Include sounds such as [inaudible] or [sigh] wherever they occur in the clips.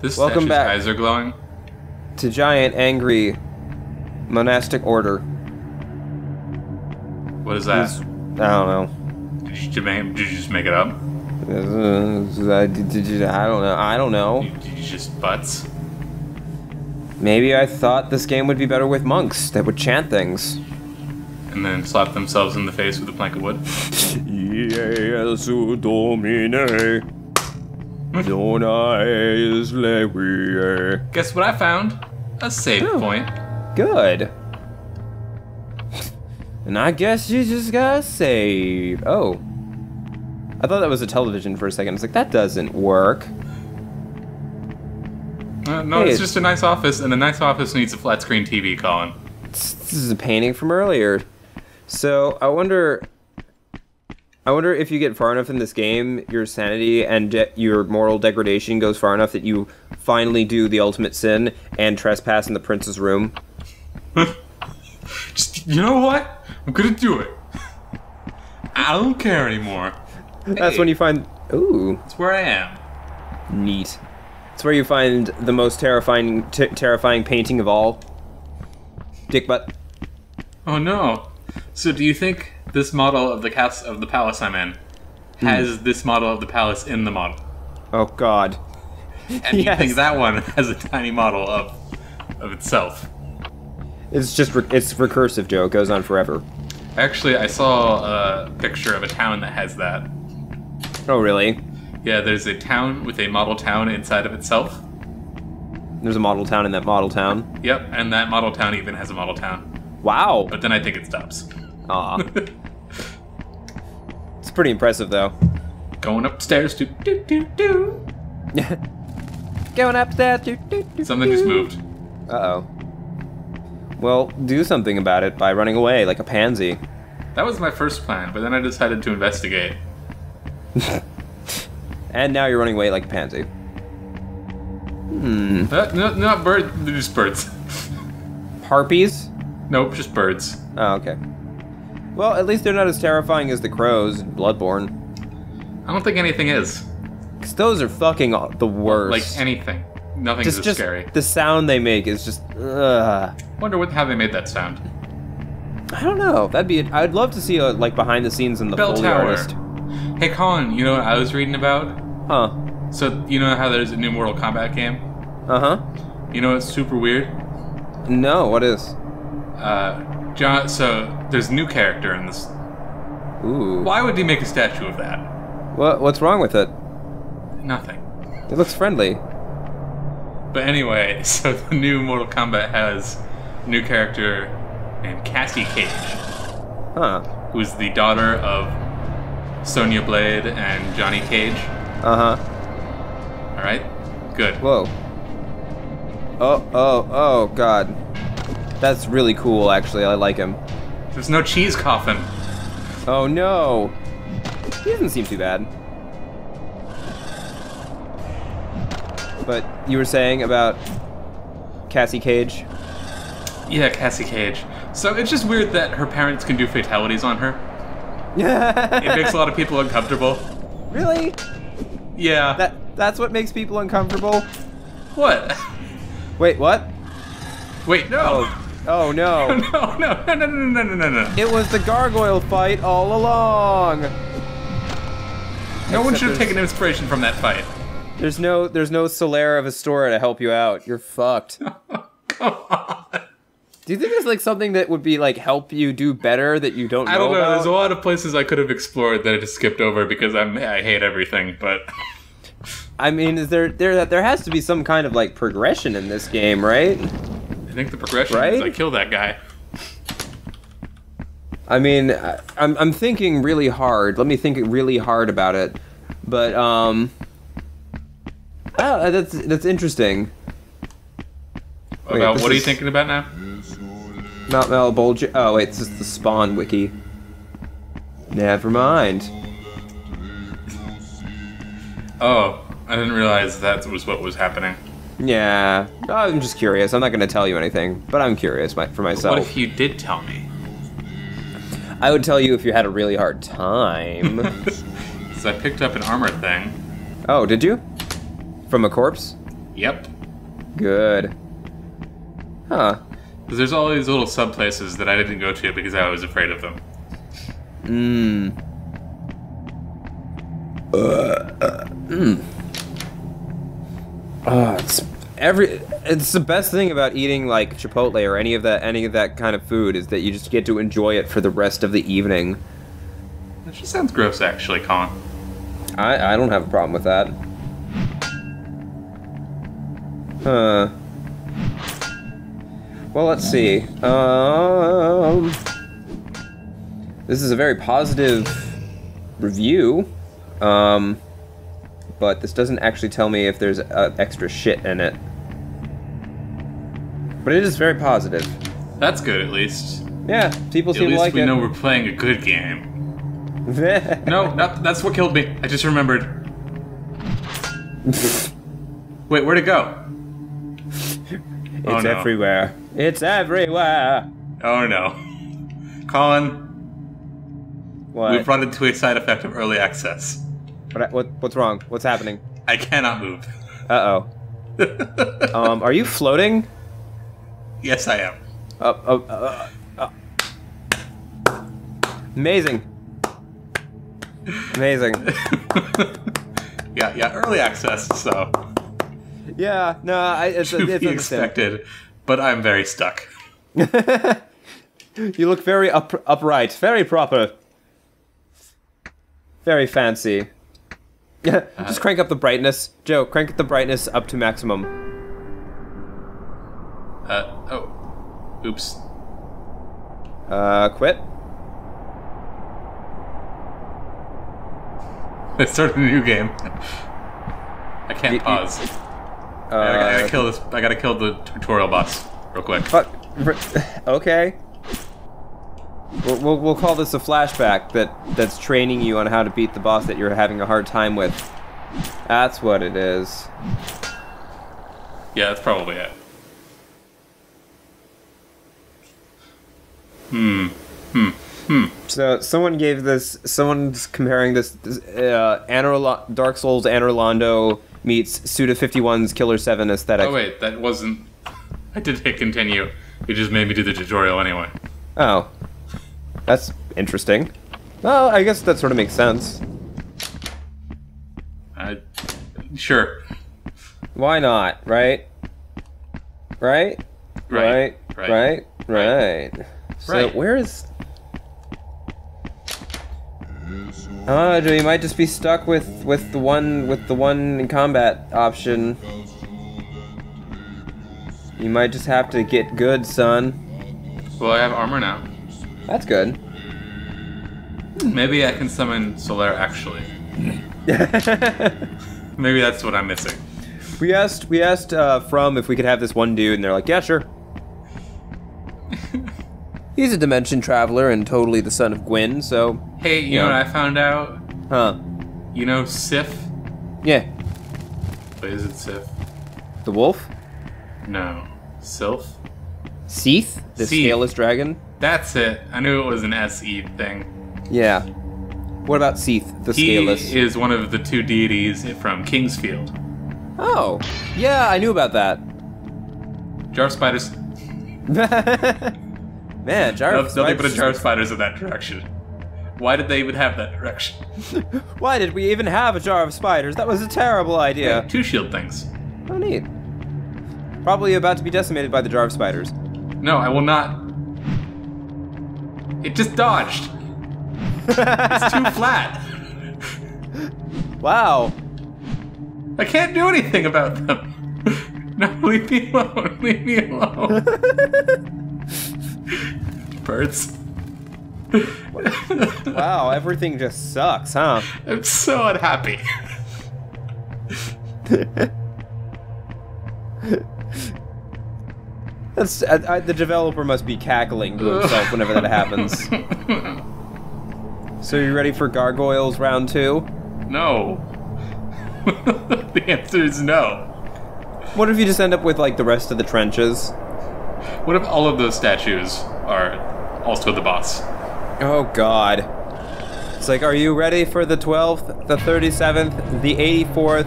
This Welcome statue's back. eyes are glowing. To giant angry monastic order. What is that? I don't know. Did you, did you just make it up? Uh, I did- did you- I don't know. I don't know. Did you just butts? Maybe I thought this game would be better with monks that would chant things. And then slap themselves in the face with a plank of wood? [laughs] Jesu Domine. Dona is levi. Guess what I found? A save Oh. point. Good. And I guess you just gotta save. Oh. I thought that was a television for a second. I was like, that doesn't work. Uh, no, Hey, it's it's- just a nice office, and a nice office needs a flat screen TV, Colin. This is a painting from earlier. So I wonder. I wonder if you get far enough in this game, your sanity and de- your moral degradation goes far enough that you finally do the ultimate sin and trespass in the prince's room. [laughs] Just, you know what? I'm gonna do it. I don't care anymore. That's Hey, when you find. Ooh, That's where I am. neat. It's where you find the most terrifying, t- terrifying painting of all. Dick butt. Oh no. So do you think this model of the cast of the palace I'm in Hmm. has this model of the palace in the model? Oh God. And do you think [laughs] that one has a tiny model of of itself? It's just re- it's recursive, Joe. It goes on forever. Actually, I saw a picture of a town that has that. Oh really? Yeah, there's a town with a model town inside of itself. There's a model town in that model town. Yep, and that model town even has a model town. Wow. But then I think it stops. Aw. [laughs] pretty impressive though. Going upstairs to do do do. [laughs] Going upstairs. doo, do doo, Something just moved. Uh oh. Well, do something about it by running away like a pansy. That was my first plan, but then I decided to investigate. [laughs] And now you're running away like a pansy. Hmm. Uh, no, not birds. Just birds. Harpies? nope, just birds. Oh, okay. Well, at least they're not as terrifying as the crows in Bloodborne. I don't think anything is. Because those are fucking the worst. Like anything. Nothing's just, as just scary. the sound they make is just. Ugh. Wonder what how they made that sound. I don't know. That'd be. I'd love to see a, like behind the scenes in the Bell Foley tower. artist. Hey Colin, you know what I was reading about? Huh. So you know how there's a new Mortal Kombat game? Uh huh. You know what's super weird? No. What is? Uh, John. So there's a new character in this. Ooh. Why would he make a statue of that? What? What's wrong with it? Nothing. It looks friendly. But anyway, [laughs] so the new Mortal Kombat has a new character named Cassie Cage, Huh. who's the daughter of Sonya Blade and Johnny Cage. Uh huh. All right, good. Whoa. Oh, oh, oh, God. That's really cool, actually. I like him. There's no cheese coffin. Oh, no. He doesn't seem too bad. But you were saying about Cassie Cage? Yeah, Cassie Cage. So it's just weird that her parents can do fatalities on her. Yeah. [laughs] It makes a lot of people uncomfortable. really? Yeah. That that's what makes people uncomfortable? what? Wait, what? Wait, no. Oh Oh [laughs] no. no, no, no, no, no, no, no, no. It was the gargoyle fight all along. No Except one should have taken inspiration from that fight. There's no there's no Solaire of Astora to help you out. You're fucked. [laughs] Come on. Do you think there's like something that would be like help you do better that you don't know? I don't know. About? There's a lot of places I could have explored that I just skipped over because I'm I hate everything, but I mean, is there there there has to be some kind of like progression in this game, right? I think the progression is Right? I kill that guy. I mean, I, I'm I'm thinking really hard. Let me think really hard about it. But um, oh, that's that's interesting. Wait, About what are you is- thinking about now? Mount Malbolge. Oh wait, this is the Spawn wiki. Never mind. Oh, I didn't realize that was what was happening. Yeah, oh, I'm just curious. I'm not going to tell you anything, but I'm curious my, for myself. What if you did tell me? I would tell you if you had a really hard time. [laughs] so I picked up an armor thing. oh, did you? From a corpse? Yep. Good. Huh. there's all these little sub places that I didn't go to because I was afraid of them. Mmm. Mmm. Oh, it's every. It's the best thing about eating like Chipotle or any of that any of that kind of food is that you just get to enjoy it for the rest of the evening. That just sounds gross, actually, Colin. I I don't have a problem with that. Huh. Well, let's see. Um, this is a very positive review. Um, but this doesn't actually tell me if there's uh, extra shit in it. But it is very positive. That's good, at least. Yeah, people At seem to least like we it. know we're playing a good game. [laughs] No, not, that's what killed me. I just remembered. Wait, where'd it go? It's Oh, no. everywhere. It's everywhere. Oh no. Colin, What? we've run into a side effect of early access. What, what? What's wrong? What's happening? I cannot move. Uh oh. [laughs] um, are you floating? Yes, I am. Uh, uh, uh, uh. Amazing. Amazing. [laughs] yeah, yeah, early access, so Yeah. No, I, it's, to it's be expected, but I'm very stuck. [laughs] You look very up, upright, very proper, very fancy. [laughs] Just crank up the brightness, Joe. Crank the brightness up to maximum. Uh, oh. Oops. Uh, quit. [laughs] Let's start a new game. I can't you- pause. I, gotta, I Uh, gotta kill this. I gotta kill the tutorial boss real quick. Fuck. [laughs] Okay. We'll, we'll, we'll call this a flashback that that's training you on how to beat the boss that you're having a hard time with. That's what it is. Yeah, that's probably it. Hmm. Hmm. Hmm. So someone gave this. Someone's comparing this. this uh, Anor Dark Souls Anor Londo meets Suda 51's Killer Seven aesthetic. Oh wait, that wasn't. I did hit continue. It just made me do the tutorial anyway. Oh. That's interesting. Well, I guess that sort of makes sense. I, sure. Why not? Right? Right? Right. Right. Right. Right. Right. So Right. where is? Oh, Joe, you might just be stuck with with the one with the one in combat option. You might just have to get good, son. Well, I have armor now. That's good. Maybe I can summon Solaire actually. [laughs] Maybe that's what I'm missing. we asked we asked uh, from if we could have this one dude, and they're like, yeah, sure. He's a dimension traveler and totally the son of Gwyn, so Hey, you Yeah. know what I found out? huh? You know Sif? Yeah, Wait, is it Sif? the wolf, No. Sylph? Seath, the Seath. scaleless dragon. That's it. I knew it was an SE thing. Yeah. What about Seath, the He scaleless? is one of the two deities from King's Field. oh, yeah, I knew about that. Jar of spiders. [laughs] Man, Jar No, nothing but a of spiders in that direction. Why did they even have that direction? [laughs] Why did we even have a jar of spiders? That was a terrible idea. Two shield things. Oh, neat. Probably about to be decimated by the jar of spiders. No, I will not. It just dodged. It's too [laughs] flat. Wow. I can't do anything about them. [laughs] No, leave me alone. Leave me alone. Birds. Wow, everything just sucks, huh? I'm so unhappy. That's I, I, the developer must be cackling to himself whenever that happens. So you ready for Gargoyles round two? No. [laughs] the answer is no. What if you just end up with like the rest of the trenches? What if all of those statues are also the boss? Oh God! It's like, are you ready for the twelfth, the thirty-seventh, the eighty-fourth,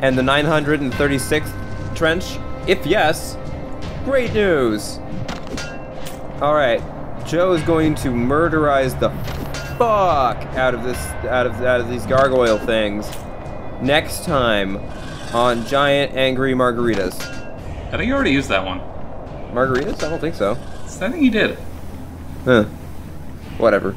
and the nine hundred and thirty-sixth trench? If yes, great news. All right, Joe is going to murderize the fuck out of this, out of out of these gargoyle things. Next time on Giant Angry Margaritas. I think you already used that one. Margaritas? I don't think so. I think you did. Huh. Whatever.